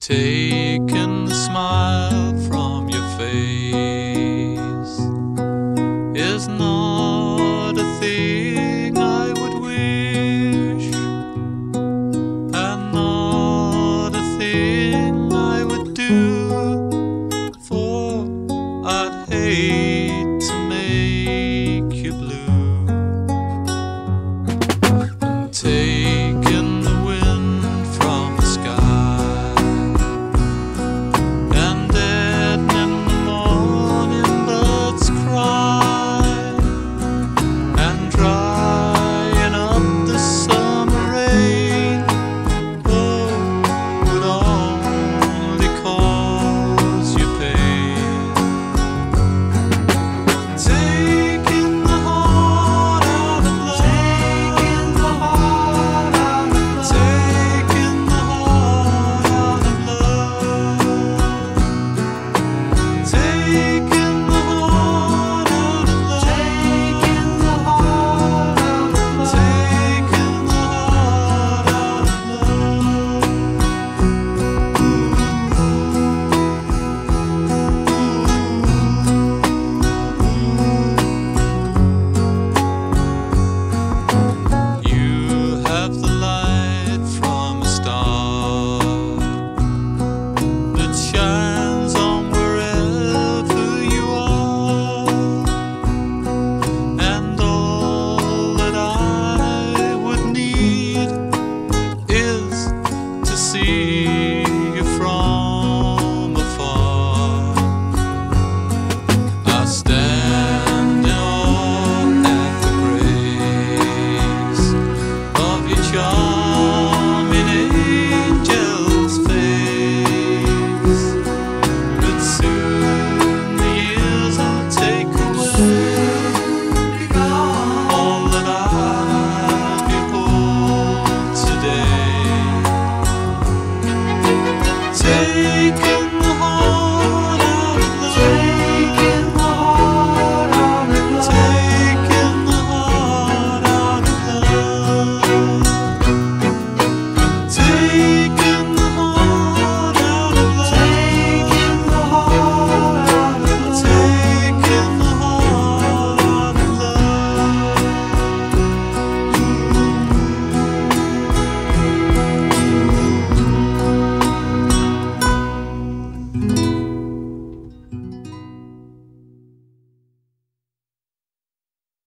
Taken the smile Take